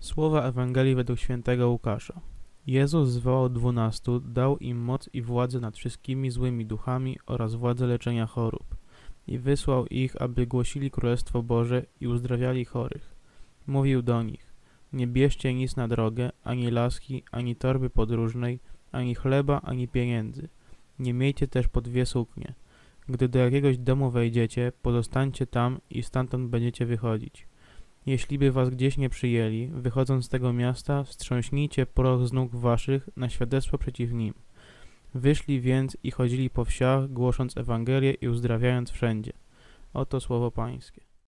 Słowa Ewangelii według świętego Łukasza. Jezus zwołał dwunastu, dał im moc i władzę nad wszystkimi złymi duchami oraz władzę leczenia chorób. I wysłał ich, aby głosili Królestwo Boże i uzdrawiali chorych. Mówił do nich, nie bierzcie nic na drogę, ani laski, ani torby podróżnej, ani chleba, ani pieniędzy. Nie miejcie też po dwie suknie. Gdy do jakiegoś domu wejdziecie, pozostańcie tam i stamtąd będziecie wychodzić. Jeśli by was gdzieś nie przyjęli, wychodząc z tego miasta, wstrząśnijcie proch z nóg waszych na świadectwo przeciw nim. Wyszli więc i chodzili po wsiach, głosząc Ewangelię i uzdrawiając wszędzie. Oto słowo pańskie.